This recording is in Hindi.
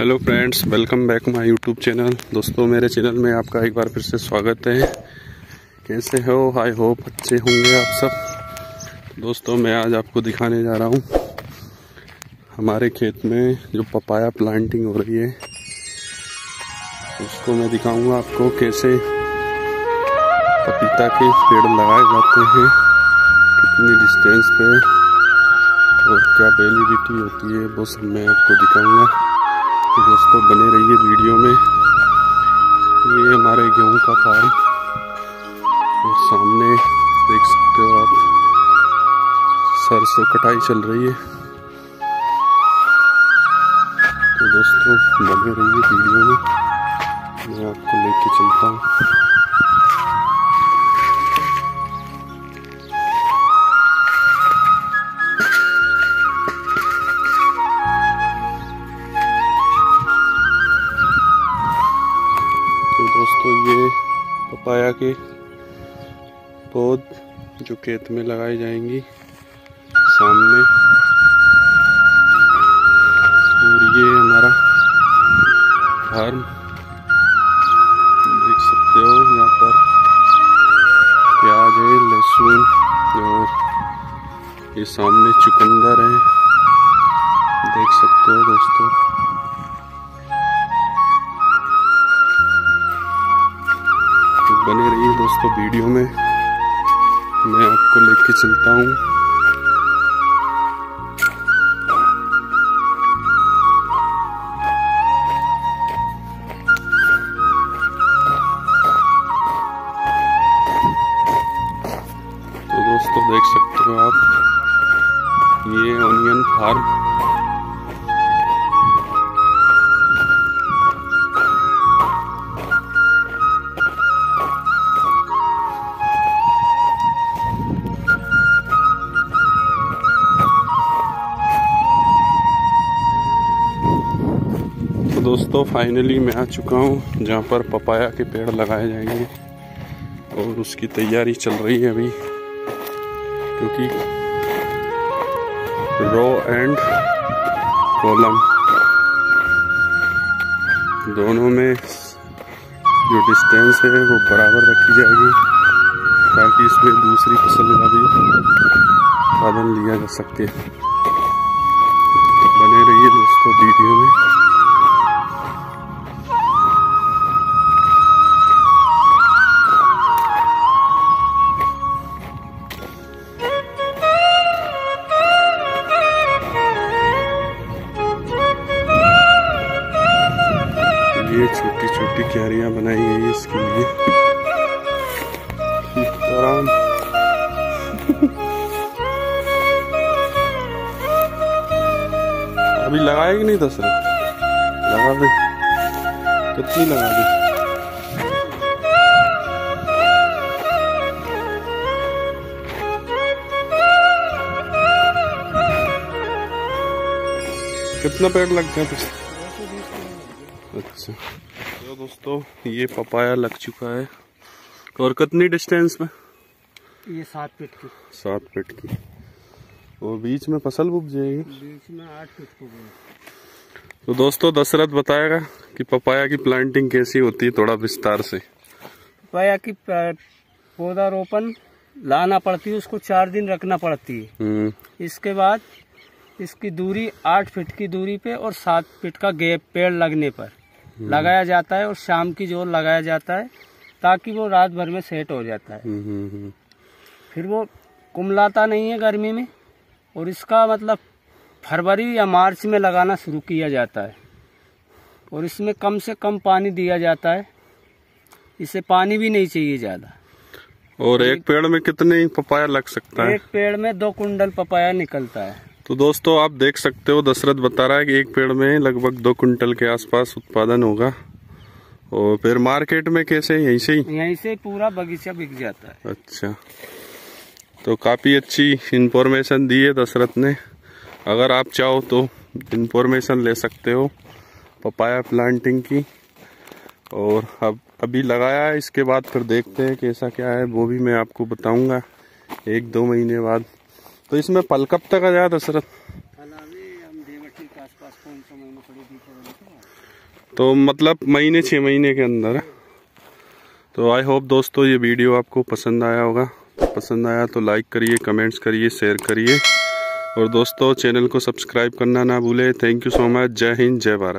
Hello friends welcome back my YouTube channel दोस्तों, मेरे चैनल में आपका एक बार फिर से स्वागत है। कैसे हो? आई होप अच्छे होंगे आप सब। दोस्तों, मैं आज आपको दिखाने जा रहा हूँ। हमारे खेत में जो पपाया प्लांटिंग हो रही है, उसको मैं दिखाऊँगा आपको कैसे पपीता के पेड़ लगाए जाते हैं, कितनी डिस्टेंस पे और क्या वैलिडिटी होती है, वो सब मैं आपको दिखाऊँगा। तो दोस्तों, बने रहिए वीडियो में। ये हमारे गेहूँ का फार्म और सामने देख सकते हो आप, सरसों कटाई चल रही है। तो दोस्तों, बने रहिए वीडियो में। मैं आपको लेके चलता हूँ। पपाया के पौध जो खेत में लगाई जाएँगी, सामने और ये हमारा फार्म, देख सकते हो यहाँ पर प्याज है, लहसुन और ये सामने चुकंदर है। देख सकते हो दोस्तों। दोस्तों, वीडियो में मैं आपको लेके चलता हूँ। तो दोस्तों, देख सकते हो आप, ये ऑनियन फार्म दोस्तों फाइनली मैं आ चुका हूँ, जहाँ पर पपाया के पेड़ लगाए जाएँगे। और उसकी तैयारी चल रही है अभी, क्योंकि रो एंड कॉलम दोनों में जो डिस्टेंस है, वो बराबर रखी जाएगी, ताकि इसमें दूसरी फ़सल का भी उत्पादन लिया जा सके। बने रहिए दोस्तों वीडियो में। छोटी छोटी क्यारियाँ बनाई गई है इसके लिए। आराम अभी लगाए कि नहीं दशरथ? लगा दे। कितनी लगा दे? कितना पेड़ लग गया तुझे? अच्छा तो दोस्तों ये पपाया लग चुका है। और कितनी डिस्टेंस में? ये सात फीट की। सात फीट की। और बीच में फ़सल उग जाएगी। बीच में आठ फीट को तो दोस्तों दशरथ बताएगा कि पपाया की प्लांटिंग कैसी होती है थोड़ा विस्तार से। पपाया की प- पौधा रोपण लाना पड़ती है उसको चार दिन रखना पड़ती है। हम्म, इसके बाद इसकी दूरी आठ फीट की दूरी पे और सात फीट का गैप पेड़ लगने पर। लगाया जाता है और शाम की ज़ोर लगाया जाता है ताकि वो रात भर में सेट हो जाता है। हम्म, हम्म, हम्म। फिर वो कुमलाता नहीं है गर्मी में और इसका मतलब फरवरी या मार्च में लगाना शुरू किया जाता है। और इसमें कम से कम पानी दिया जाता है। इसे पानी भी नहीं चाहिए ज़्यादा। और एक पेड़ में कितने पपाया लग सकता है? एक पेड़ में दो कुंडल पपाया निकलता है। तो दोस्तों आप देख सकते हो दशरथ बता रहा है कि एक पेड़ में लगभग दो कुंटल के आसपास उत्पादन होगा। और फिर मार्केट में कैसे? यहीं से ही? यहीं से पूरा बगीचा बिक जाता है। अच्छा। तो काफ़ी अच्छी इन्फॉर्मेशन दी है दशरथ ने। अगर आप चाहो तो इन्फॉर्मेशन ले सकते हो पपाया प्लांटिंग की। और अब अभी लगाया है इसके बाद फिर देखते हैं कैसा क्या है वो भी मैं आपको बताऊँगा। एक दो महीने बाद। तो इसमें पल कब तक आ जाए दशरथ तो मतलब महीने छः महीने के अंदर। तो आई होप दोस्तों ये वीडियो आपको पसंद आया होगा। तो पसंद आया तो लाइक करिए कमेंट्स करिए शेयर करिए। और दोस्तों चैनल को सब्सक्राइब करना ना भूले। थैंक यू सो मच जय हिंद जय भारत।